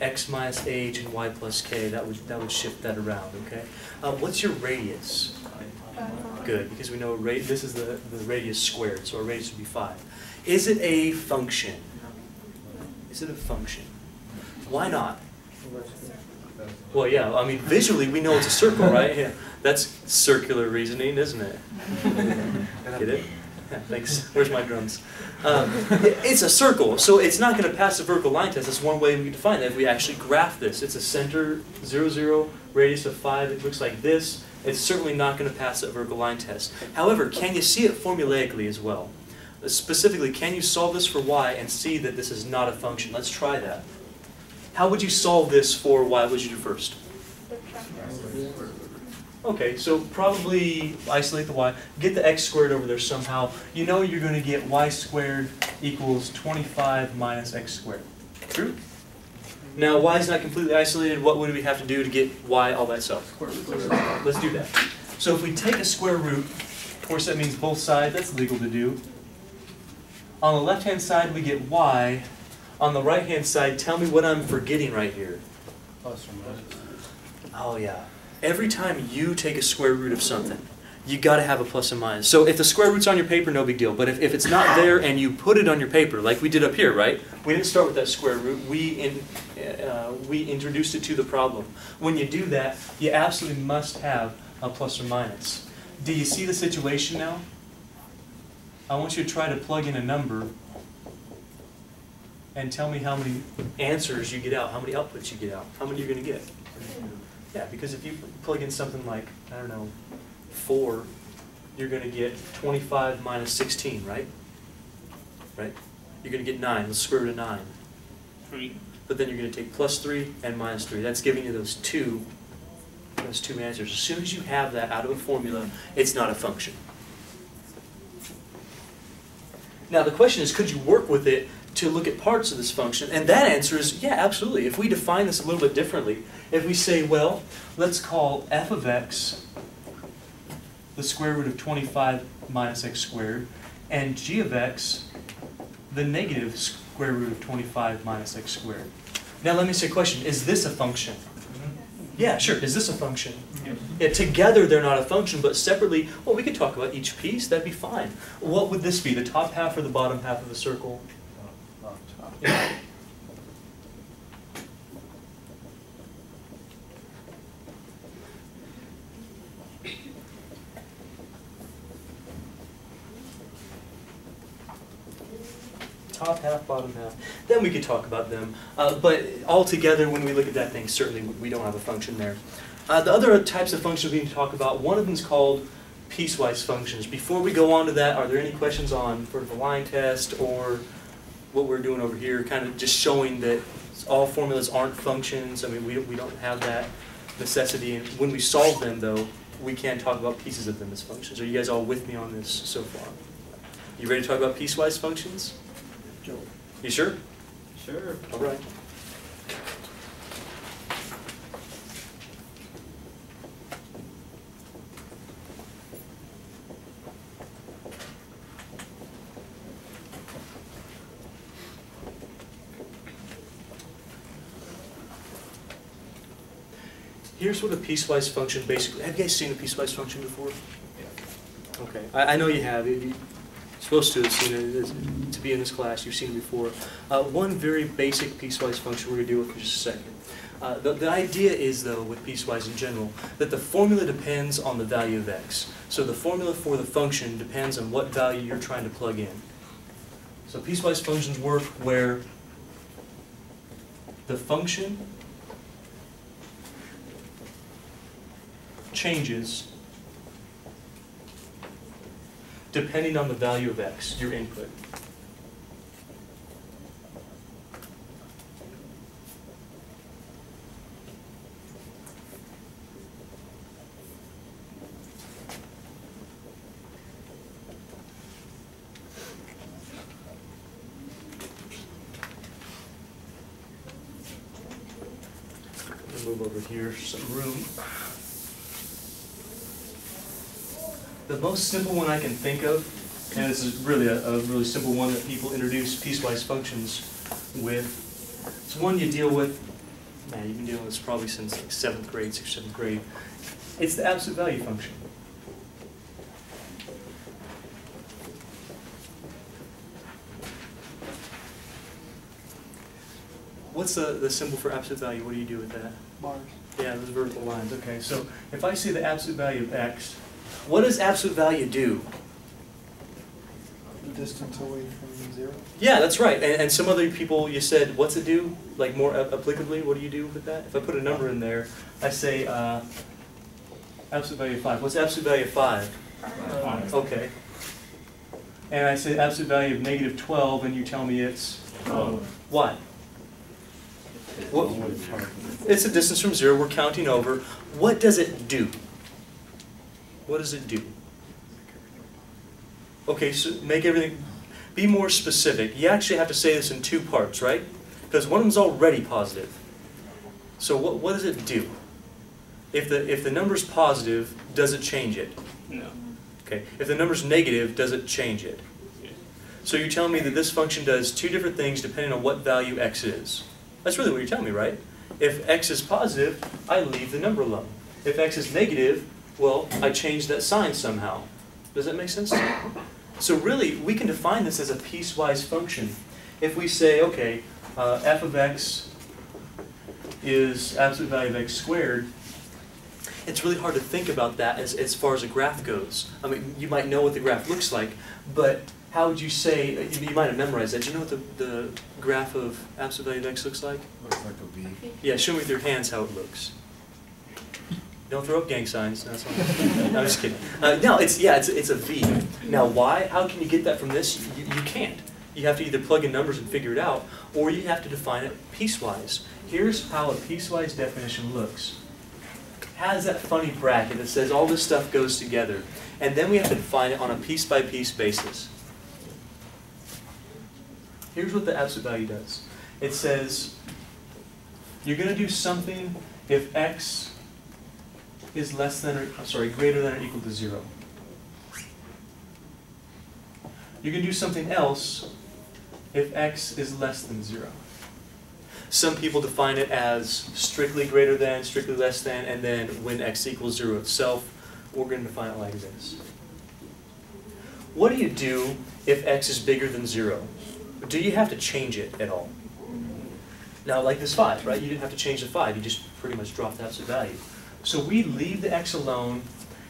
x minus h and y plus k, that would, that would shift that around, okay? Uh, what's your radius? Good, because we know this is the, the radius squared, so our radius would be five. Is it a function? Is it a function? Why not? Well, yeah, I mean, visually, we know it's a circle, right? Yeah, that's circular reasoning, isn't it? Get it? Yeah, thanks. Where's my drums? Um, it's a circle, so it's not going to pass the vertical line test. That's one way we can define that. If we actually graph this, it's a center, zero, zero, radius of 5. It looks like this. It's certainly not going to pass that vertical line test. However, can you see it formulaically as well? Specifically, can you solve this for y and see that this is not a function? Let's try that. How would you solve this for y? What would you do first? Okay, so probably isolate the y, get the x squared over there somehow. You know you're going to get y squared equals 25 minus x squared. True? Now y is not completely isolated. What would we have to do to get y, all that stuff? Let's do that. So if we take a square root, of course that means both sides. That's legal to do. On the left-hand side, we get y. On the right-hand side, tell me what I'm forgetting right here. Plus or minus. Oh, yeah. Every time you take a square root of something, you got to have a plus and minus. So if the square root's on your paper, no big deal. But if, if it's not there and you put it on your paper, like we did up here, right? We didn't start with that square root. We, in, uh, we introduced it to the problem. When you do that, you absolutely must have a plus or minus. Do you see the situation now? I want you to try to plug in a number and tell me how many answers you get out, how many outputs you get out, how many you're going to get. Yeah, because if you plug in something like, I don't know, 4, you're going to get 25 minus 16, right? Right? You're going to get 9, the square root of 9. Three. But then you're going to take plus 3 and minus 3. That's giving you those two, those two answers. As soon as you have that out of a formula, it's not a function. Now the question is, could you work with it to look at parts of this function? And that answer is, yeah, absolutely. If we define this a little bit differently, if we say, well, let's call f of x the square root of 25 minus x squared, and g of x the negative square root of 25 minus x squared. Now let me say a question, is this a function? Yeah, sure, is this a function? Yeah, together they're not a function, but separately, well, we could talk about each piece, that'd be fine. What would this be, the top half or the bottom half of the circle? Top half, bottom half. Then we could talk about them. Uh, but altogether, when we look at that thing, certainly we don't have a function there. Uh, the other types of functions we need to talk about, one of them is called piecewise functions. Before we go on to that, are there any questions on vertical line test or what we're doing over here, kind of just showing that all formulas aren't functions. I mean, we don't, we don't have that necessity. And when we solve them, though, we can talk about pieces of them as functions. Are you guys all with me on this so far? You ready to talk about piecewise functions? You sure? Sure. All right. Here's what a piecewise function basically, have you guys seen a piecewise function before? Yeah. Okay, I, I know you have. You- You're supposed to have seen it, to be in this class, you've seen it before. Uh, one very basic piecewise function we're gonna deal with for just a second. Uh, the, the idea is though, with piecewise in general, that the formula depends on the value of x. So the formula for the function depends on what value you're trying to plug in. So piecewise functions work where the function changes depending on the value of x, your input. Move over here, some room. The most simple one I can think of, and this is really a, a really simple one that people introduce piecewise functions with, it's one you deal with man, you've been dealing with this probably since like seventh grade, sixth, seventh grade. It's the absolute value function. What's the, the symbol for absolute value? What do you do with that? Bars. Yeah, those vertical lines, okay. So if I say the absolute value of x, what does absolute value do? The distance away from zero. Yeah, that's right. And, and some other people, you said, what's it do? Like more a- applicably, what do you do with that? If I put a number in there, I say, uh, absolute value of five. What's absolute value of five? Okay. And I say absolute value of negative twelve, and you tell me it's, why? What, it's a distance from zero, we're counting over. What does it do? What does it do? Okay, so make everything, be more specific. You actually have to say this in two parts, right? Because one of them's already positive. So what, what does it do? If the, if the number's positive, does it change it? No. Okay, if the number's negative, does it change it? Yeah. So you're telling me that this function does two different things depending on what value x is. That's really what you're telling me, right? If x is positive, I leave the number alone. If x is negative, well, I change that sign somehow. Does that make sense to you? So really, we can define this as a piecewise function. If we say, okay, uh, f of x is absolute value of x squared, it's really hard to think about that as, as far as a graph goes. I mean, you might know what the graph looks like, but how would you say, you you might have memorized that. Do you know what the, the graph of absolute value of x looks like? Looks like a V. Yeah, show me with your hands how it looks. Don't throw up gang signs. That's. No, I'm just kidding. Uh, no, it's yeah, it's it's a V. Now, why? How can you get that from this? You, you can't. You have to either plug in numbers and figure it out, or you have to define it piecewise. Here's how a piecewise definition looks. Has that funny bracket that says all this stuff goes together, and then we have to define it on a piece by piece basis. Here's what the absolute value does. It says you're going to do something if x is less than, or, sorry, greater than or equal to zero. You can do something else if x is less than zero. Some people define it as strictly greater than, strictly less than, and then when x equals zero itself, we're going to define it like this. What do you do if x is bigger than zero? Do you have to change it at all? Now, like this 5, right? You didn't have to change the 5, you just pretty much dropped the absolute value. So we leave the x alone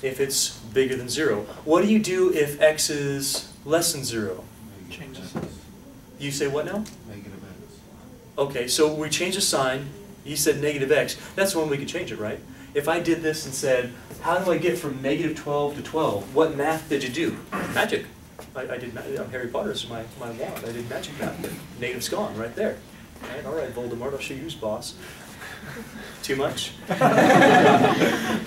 if it's bigger than 0. What do you do if x is less than 0? Changes. You say what now? Negative X. Okay, so we change the sign, you said negative x, that's when we could change it, right? If I did this and said, how do I get from negative 12 to 12? What math did you do? Magic. I, I did, ma- I'm Harry Potter, so my, my wand, I did magic math. Negative's gone, right there. All right, all right, Voldemort, I'll show you who's boss. Too much?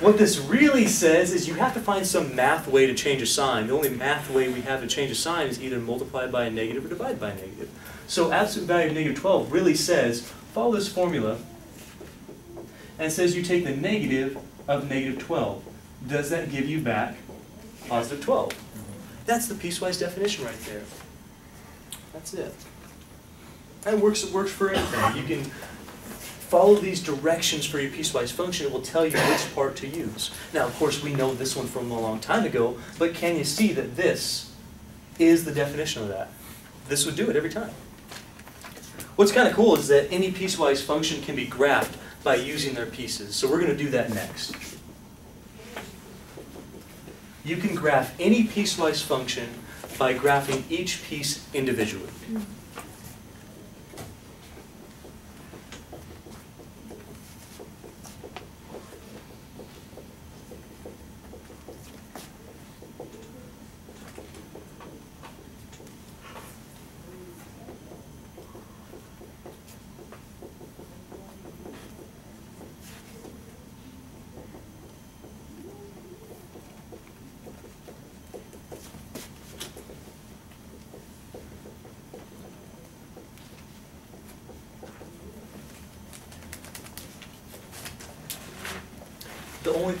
What this really says is you have to find some math way to change a sign. The only math way we have to change a sign is either multiply by a negative or divide by a negative. So absolute value of negative 12 really says, follow this formula, and says you take the negative of negative 12. Does that give you back positive 12? That's the piecewise definition right there. That's it. It works, it works for anything. You can follow these directions for your piecewise function. It will tell you which part to use. Now, of course, we know this one from a long time ago, but can you see that this is the definition of that? This would do it every time. What's kind of cool is that any piecewise function can be graphed by using their pieces. So we're going to do that next. You can graph any piecewise function by graphing each piece individually.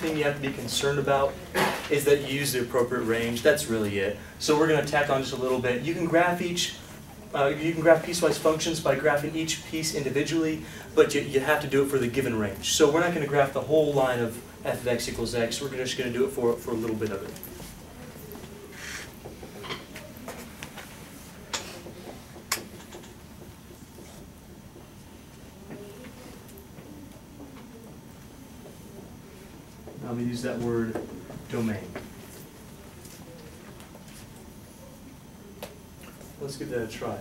Thing you have to be concerned about is that you use the appropriate range. That's really it. So we're going to tack on just a little bit. You can graph each uh, you can graph piecewise functions by graphing each piece individually, but you, you have to do it for the given range. So we're not going to graph the whole line of f of x equals x, we're just going to do it for, for a little bit of it. We use that word domain. Let's give that a try.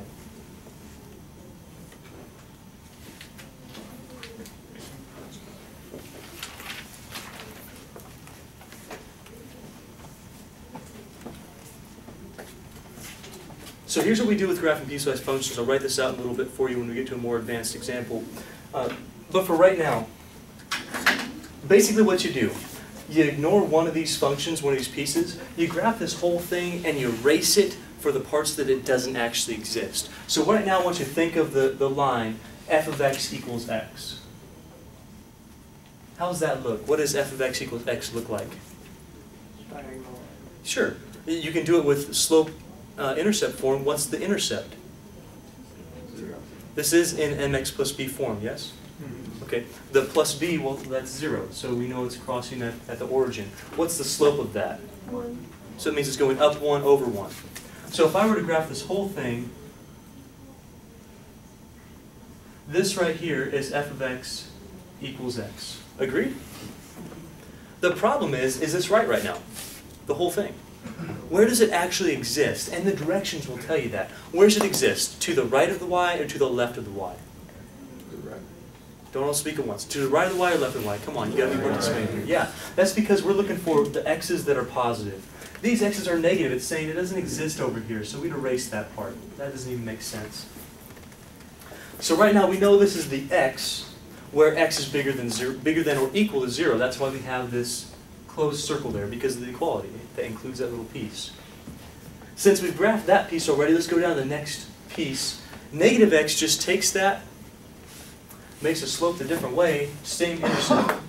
So here's what we do with graphing piecewise functions. I'll write this out a little bit for you when we get to a more advanced example. Uh, but for right now, basically what you do, you ignore one of these functions, one of these pieces, you graph this whole thing and you erase it for the parts that it doesn't actually exist. So right now I want you to think of the, the line f of x equals x. How does that look? What does f of x equals x look like? Diagonal. Sure, you can do it with slope uh, intercept form. What's the intercept? Zero. This is in mx plus b form, yes? Okay, the plus b, well, that's zero, so we know it's crossing at, at the origin. What's the slope of that? One. So it means it's going up one over one. So if I were to graph this whole thing, this right here is f of x equals x. Agreed? The problem is, is this right right now? The whole thing. Where does it actually exist? And the directions will tell you that. Where does it exist? To the right of the y or to the left of the y? Don't all speak at once. To the right of the y or left of the y? Come on, you gotta be participating here. Yeah, that's because we're looking for the x's that are positive. These x's are negative. It's saying it doesn't exist over here, so we'd erase that part. That doesn't even make sense. So right now we know this is the x, where x is bigger than zero, bigger than or equal to zero. That's why we have this closed circle there because of the equality that includes that little piece. Since we've graphed that piece already, let's go down to the next piece. Negative x just takes that, makes it slope the different way, same intercept.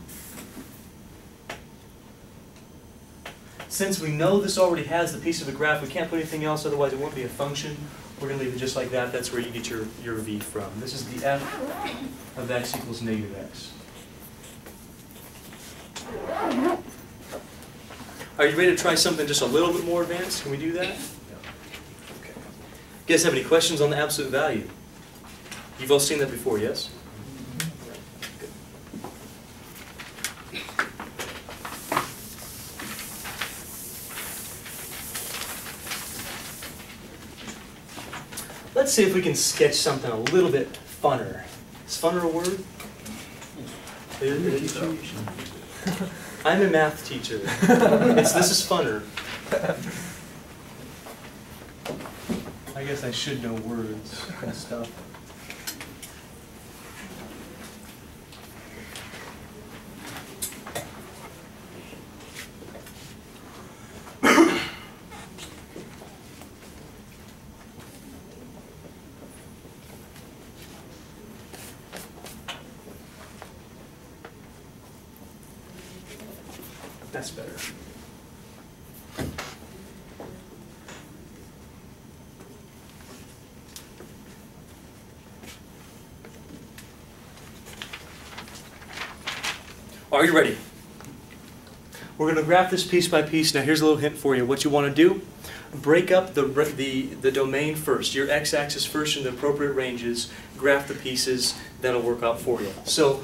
Since we know this already has the piece of a graph, we can't put anything else, otherwise it won't be a function. We're going to leave it just like that. That's where you get your, your v from. This is the f of x equals negative x. Are you ready to try something just a little bit more advanced? Can we do that? Okay. You guys have any questions on the absolute value? You've all seen that before, yes? Let's see if we can sketch something a little bit funner. Is funner a word? I'm a math teacher. It's, this is funner. I guess I should know words and stuff. That's better. Are you ready? We're going to graph this piece by piece. Now here's a little hint for you. What you want to do, break up the, the, the domain first, your x-axis first in the appropriate ranges, graph the pieces, that'll work out for you. So